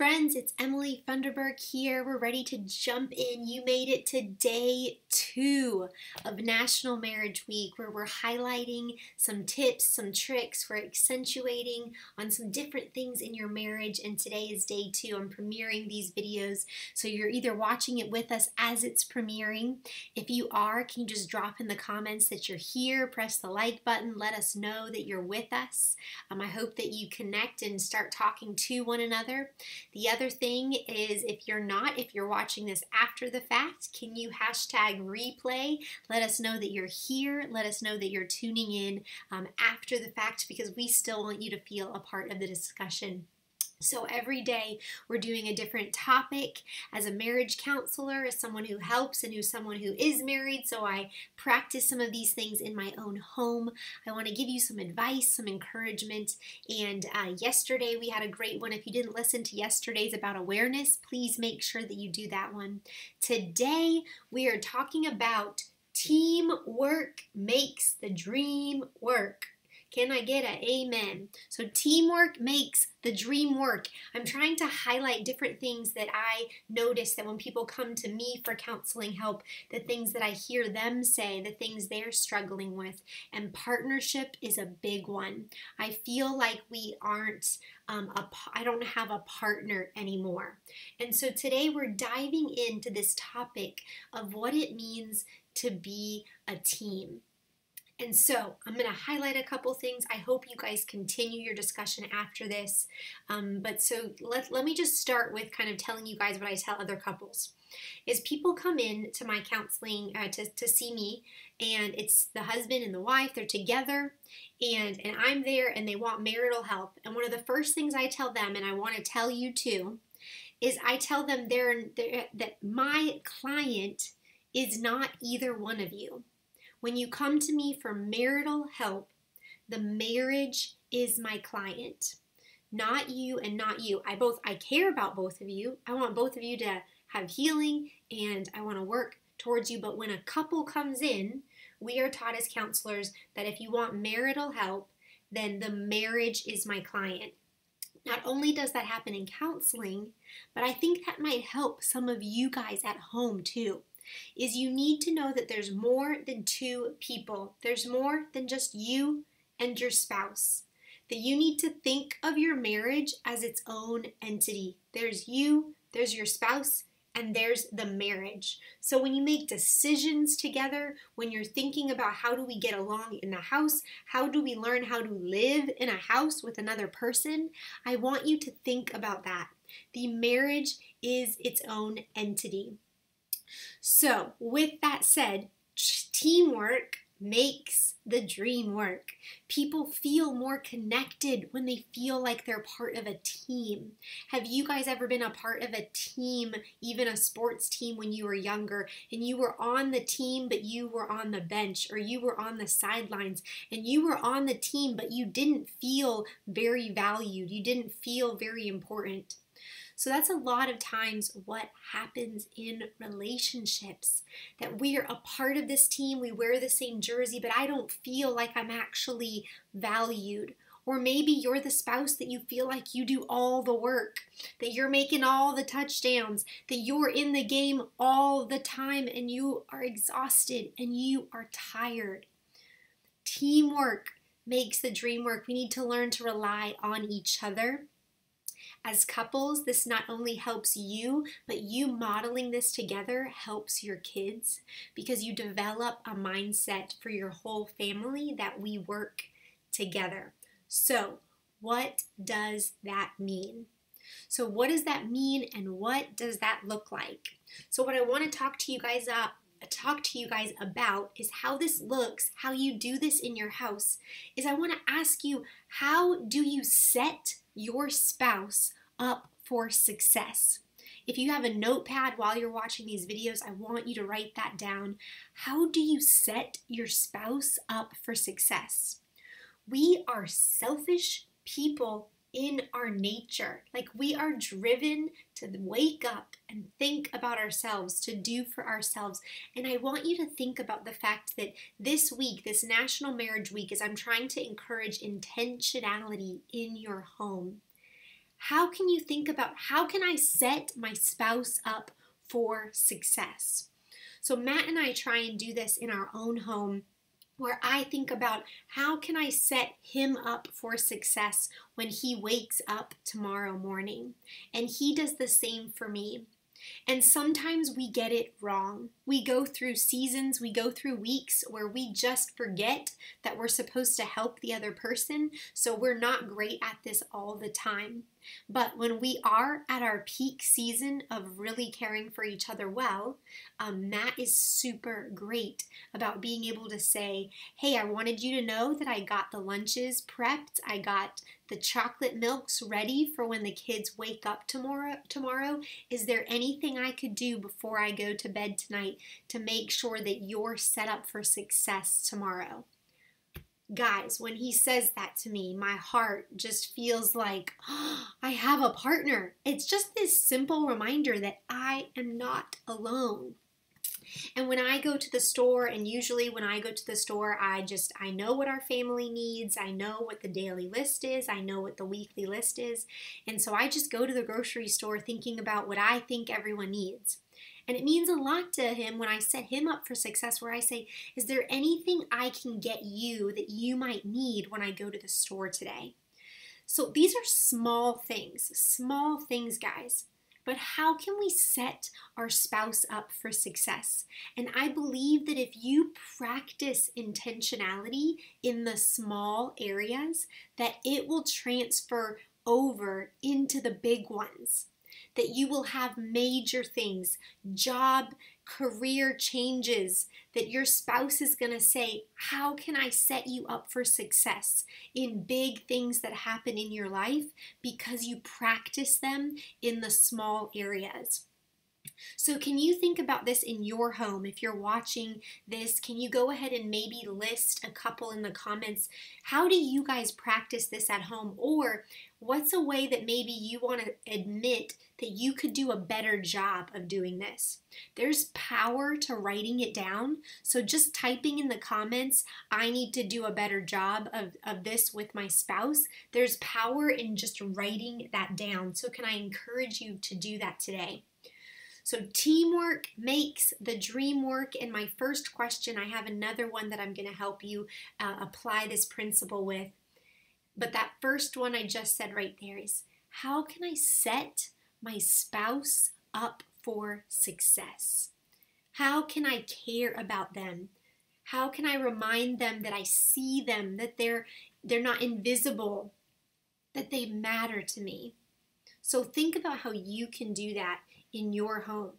Friends, it's Emily Funderburk here. We're ready to jump in. You made it to day two of National Marriage Week, where we're highlighting some tips, some tricks, we're accentuating on some different things in your marriage. And today is day two. I'm premiering these videos, so you're either watching it with us as it's premiering. If you are, can you just drop in the comments that you're here? Press the like button. Let us know that you're with us. Um, I hope that you connect and start talking to one another. The other thing is if you're not, if you're watching this after the fact, can you hashtag replay? Let us know that you're here. Let us know that you're tuning in um, after the fact because we still want you to feel a part of the discussion. So every day we're doing a different topic as a marriage counselor, as someone who helps and who's someone who is married. So I practice some of these things in my own home. I want to give you some advice, some encouragement. And uh, yesterday we had a great one. If you didn't listen to yesterday's about awareness, please make sure that you do that one. Today we are talking about teamwork makes the dream work. Can I get an amen? So teamwork makes the dream work. I'm trying to highlight different things that I notice that when people come to me for counseling help, the things that I hear them say, the things they're struggling with. And partnership is a big one. I feel like we aren't um, a, I don't have a partner anymore. And so today we're diving into this topic of what it means to be a team. And so I'm going to highlight a couple things. I hope you guys continue your discussion after this. Um, but so let, let me just start with kind of telling you guys what I tell other couples. Is people come in to my counseling uh, to, to see me, and it's the husband and the wife, they're together, and, and I'm there, and they want marital help. And one of the first things I tell them, and I want to tell you too, is I tell them they're, they're, that my client is not either one of you. When you come to me for marital help, the marriage is my client, not you and not you. I both I care about both of you. I want both of you to have healing and I want to work towards you, but when a couple comes in, we are taught as counselors that if you want marital help, then the marriage is my client. Not only does that happen in counseling, but I think that might help some of you guys at home too is you need to know that there's more than two people. There's more than just you and your spouse. That you need to think of your marriage as its own entity. There's you, there's your spouse, and there's the marriage. So when you make decisions together, when you're thinking about how do we get along in the house, how do we learn how to live in a house with another person, I want you to think about that. The marriage is its own entity. So, with that said, teamwork makes the dream work. People feel more connected when they feel like they're part of a team. Have you guys ever been a part of a team, even a sports team when you were younger, and you were on the team but you were on the bench or you were on the sidelines and you were on the team but you didn't feel very valued, you didn't feel very important? So that's a lot of times what happens in relationships that we are a part of this team, we wear the same jersey, but I don't feel like I'm actually valued. Or maybe you're the spouse that you feel like you do all the work, that you're making all the touchdowns, that you're in the game all the time and you are exhausted and you are tired. Teamwork makes the dream work. We need to learn to rely on each other as couples, this not only helps you, but you modeling this together helps your kids because you develop a mindset for your whole family that we work together. So, what does that mean? So, what does that mean and what does that look like? So, what I want to talk to you guys talk to you guys about is how this looks, how you do this in your house. Is I want to ask you, how do you set your spouse up for success. If you have a notepad while you're watching these videos, I want you to write that down. How do you set your spouse up for success? We are selfish people in our nature. Like we are driven to wake up and think about ourselves, to do for ourselves. And I want you to think about the fact that this week, this National Marriage Week, is I'm trying to encourage intentionality in your home. how can you think about how can I set my spouse up for success? So Matt and I try and do this in our own home where I think about how can I set him up for success when he wakes up tomorrow morning. And he does the same for me. And sometimes we get it wrong. We go through seasons, we go through weeks where we just forget that we're supposed to help the other person, so we're not great at this all the time. But when we are at our peak season of really caring for each other well, um, Matt is super great about being able to say, Hey, I wanted you to know that I got the lunches prepped. I got the chocolate milks ready for when the kids wake up tomorrow. Tomorrow, is there anything I could do before I go to bed tonight to make sure that you're set up for success tomorrow? guys, when he says that to me, my heart just feels like oh, I have a partner. It's just this simple reminder that I am not alone. And when I go to the store, and usually when I go to the store, I just, I know what our family needs. I know what the daily list is. I know what the weekly list is. And so I just go to the grocery store thinking about what I think everyone needs. And it means a lot to him when I set him up for success, where I say, Is there anything I can get you that you might need when I go to the store today? So these are small things, small things, guys. But how can we set our spouse up for success? And I believe that if you practice intentionality in the small areas, that it will transfer over into the big ones that you will have major things, job, career changes, that your spouse is going to say, How can I set you up for success in big things that happen in your life? Because you practice them in the small areas. So, can you think about this in your home? If you're watching this, can you go ahead and maybe list a couple in the comments? How do you guys practice this at home? Or what's a way that maybe you want to admit that you could do a better job of doing this? There's power to writing it down. So, just typing in the comments, I need to do a better job of, of this with my spouse, there's power in just writing that down. So, can I encourage you to do that today? So, teamwork makes the dream work. And my first question, I have another one that I'm going to help you uh, apply this principle with. But that first one I just said right there is how can I set my spouse up for success? How can I care about them? How can I remind them that I see them, that they're they're not invisible, that they matter to me? So think about how you can do that in your home.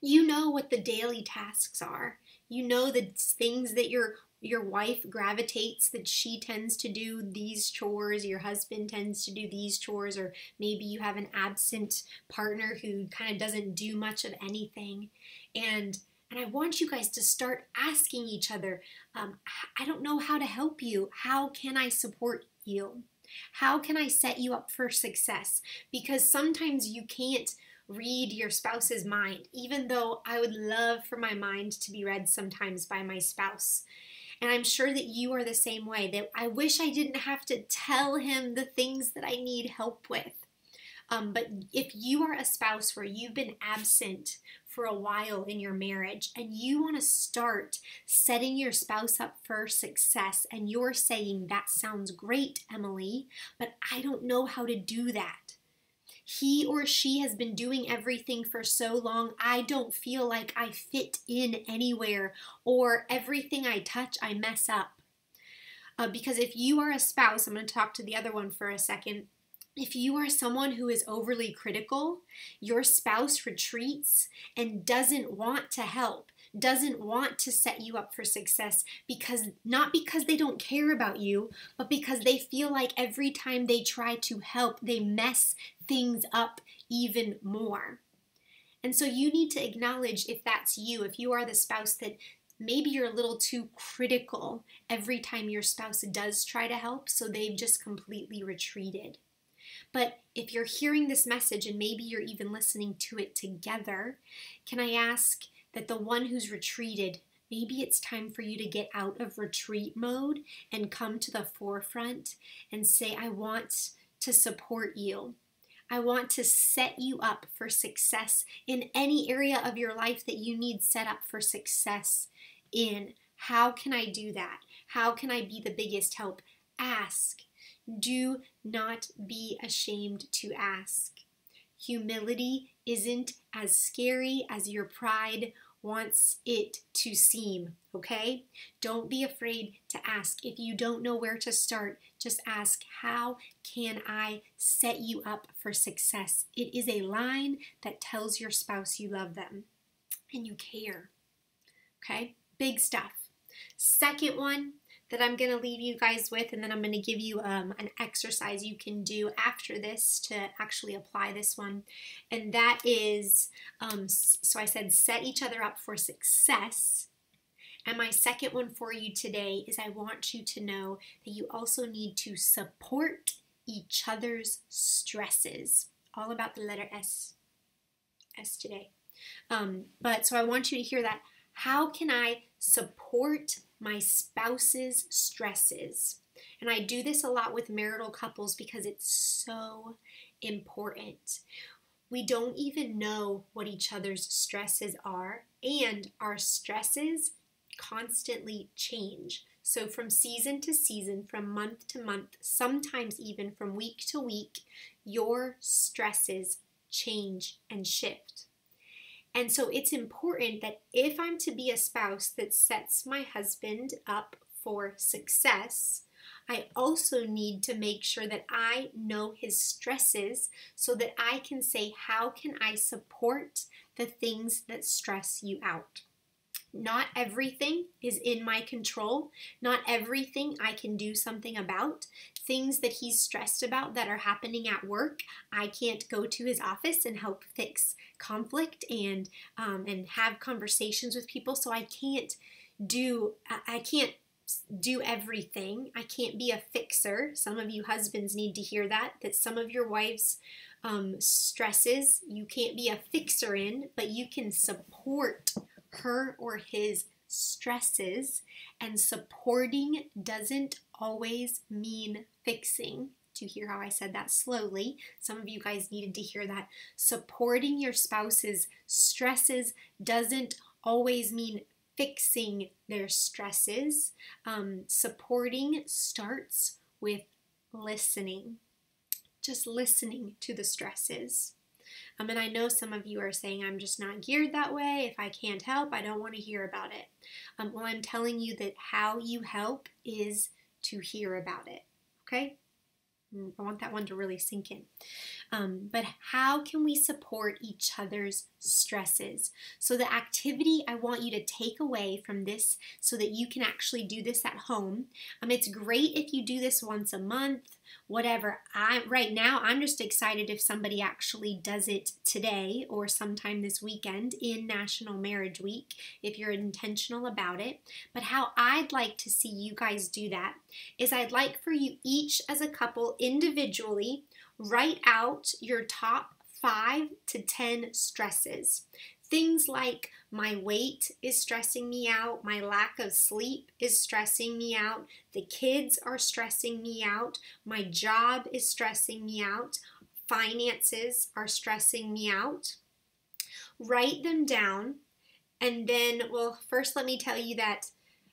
You know what the daily tasks are. You know the things that your your wife gravitates that she tends to do these chores, your husband tends to do these chores, or maybe you have an absent partner who kind of doesn't do much of anything. And and I want you guys to start asking each other, um, I don't know how to help you. How can I support you? How can I set you up for success? Because sometimes you can't read your spouse's mind, even though I would love for my mind to be read sometimes by my spouse. And I'm sure that you are the same way, that I wish I didn't have to tell him the things that I need help with. Um, but if you are a spouse where you've been absent for a while in your marriage and you want to start setting your spouse up for success, and you're saying, That sounds great, Emily, but I don't know how to do that he or she has been doing everything for so long, I don't feel like I fit in anywhere, or everything I touch, I mess up. Uh, because if you are a spouse, I'm going to talk to the other one for a second. If you are someone who is overly critical, your spouse retreats and doesn't want to help doesn't want to set you up for success because not because they don't care about you, but because they feel like every time they try to help, they mess things up even more. And so you need to acknowledge if that's you, if you are the spouse that maybe you're a little too critical every time your spouse does try to help, so they've just completely retreated. But if you're hearing this message and maybe you're even listening to it together, can I ask that the one who's retreated, maybe it's time for you to get out of retreat mode and come to the forefront and say, I want to support you. I want to set you up for success in any area of your life that you need set up for success in. How can I do that? How can I be the biggest help? Ask. Do not be ashamed to ask. Humility isn't as scary as your pride wants it to seem, okay? Don't be afraid to ask. If you don't know where to start, just ask, How can I set you up for success? It is a line that tells your spouse you love them and you care, okay? Big stuff. Second one, that I'm going to leave you guys with, and then I'm going to give you um, an exercise you can do after this to actually apply this one. And that is um, so I said, set each other up for success. And my second one for you today is I want you to know that you also need to support each other's stresses. All about the letter S. S today. Um, but so I want you to hear that. How can I support my spouse's stresses. And I do this a lot with marital couples because it's so important. We don't even know what each other's stresses are, and our stresses constantly change. So, from season to season, from month to month, sometimes even from week to week, your stresses change and shift. And so it's important that if I'm to be a spouse that sets my husband up for success, I also need to make sure that I know his stresses so that I can say, How can I support the things that stress you out? Not everything is in my control. Not everything I can do something about. Things that he's stressed about that are happening at work, I can't go to his office and help fix conflict and um, and have conversations with people. So I can't do I can't do everything. I can't be a fixer. Some of you husbands need to hear that. That some of your wives' um, stresses you can't be a fixer in, but you can support her or his stresses, and supporting doesn't always mean fixing. Do you hear how I said that slowly? Some of you guys needed to hear that. Supporting your spouse's stresses doesn't always mean fixing their stresses. Um, supporting starts with listening, just listening to the stresses. And I know some of you are saying, I'm just not geared that way. If I can't help, I don't want to hear about it. Um, well, I'm telling you that how you help is to hear about it. Okay? Mm, I want that one to really sink in. Um, but how can we support each other's stresses? So, the activity I want you to take away from this so that you can actually do this at home. Um, it's great if you do this once a month whatever. I right now I'm just excited if somebody actually does it today or sometime this weekend in National Marriage Week if you're intentional about it. But how I'd like to see you guys do that is I'd like for you each as a couple individually write out your top 5 to 10 stresses. Things like my weight is stressing me out, my lack of sleep is stressing me out, the kids are stressing me out, my job is stressing me out, finances are stressing me out. Write them down, and then, well, first let me tell you that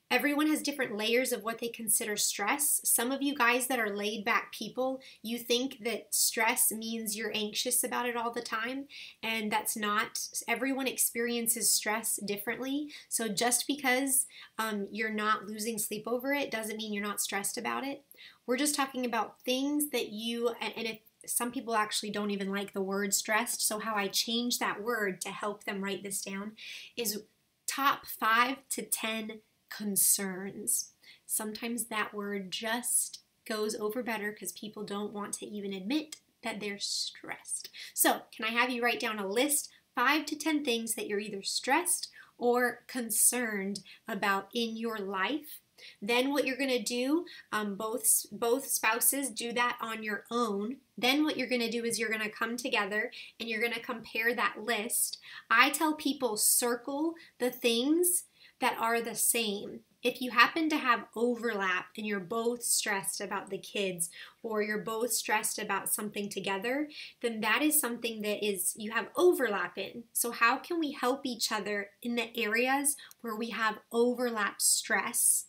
Everyone has different layers of what they consider stress. Some of you guys that are laid back people, you think that stress means you're anxious about it all the time, and that's not. Everyone experiences stress differently. So just because um, you're not losing sleep over it doesn't mean you're not stressed about it. We're just talking about things that you, and, and if some people actually don't even like the word stressed. So, how I change that word to help them write this down is top five to 10 concerns. Sometimes that word just goes over better because people don't want to even admit that they're stressed. So, can I have you write down a list, five to 10 things that you're either stressed or concerned about in your life? Then what you're going to do, um, both both spouses do that on your own. Then what you're going to do is you're going to come together and you're going to compare that list. I tell people circle the things that are the same. If you happen to have overlap and you're both stressed about the kids or you're both stressed about something together, then that is something that is you have overlap in. So how can we help each other in the areas where we have overlap stress?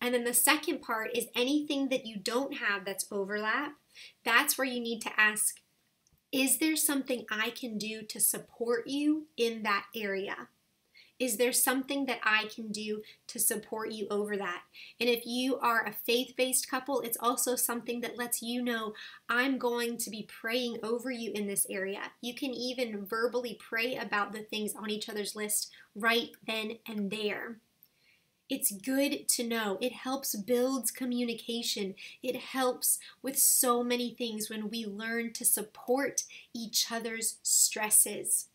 And then the second part is anything that you don't have that's overlap, that's where you need to ask is there something I can do to support you in that area? Is there something that I can do to support you over that? And if you are a faith based couple, it's also something that lets you know I'm going to be praying over you in this area. You can even verbally pray about the things on each other's list right then and there. It's good to know. It helps builds communication. It helps with so many things when we learn to support each other's stresses.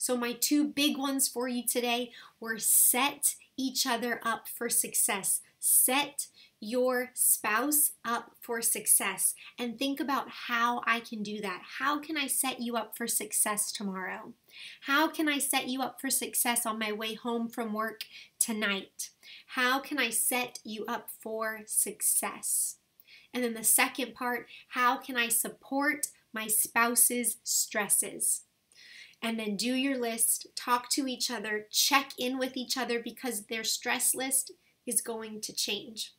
So, my two big ones for you today were set each other up for success. Set your spouse up for success and think about how I can do that. How can I set you up for success tomorrow? How can I set you up for success on my way home from work tonight? How can I set you up for success? And then the second part, how can I support my spouse's stresses? And then do your list, talk to each other, check in with each other because their stress list is going to change.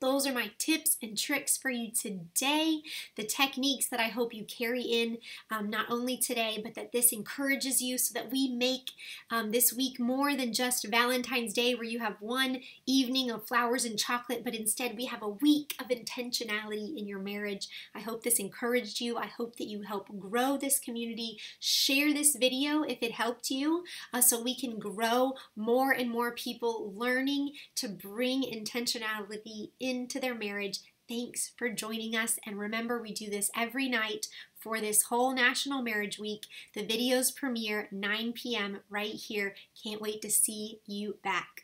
Those are my tips and tricks for you today. The techniques that I hope you carry in um, not only today, but that this encourages you so that we make um, this week more than just Valentine's Day where you have one evening of flowers and chocolate, but instead we have a week of intentionality in your marriage. I hope this encouraged you. I hope that you help grow this community. Share this video if it helped you uh, so we can grow more and more people learning to bring intentionality into their marriage. Thanks for joining us. And remember, we do this every night for this whole National Marriage Week. The videos premiere 9 p.m. right here. Can't wait to see you back.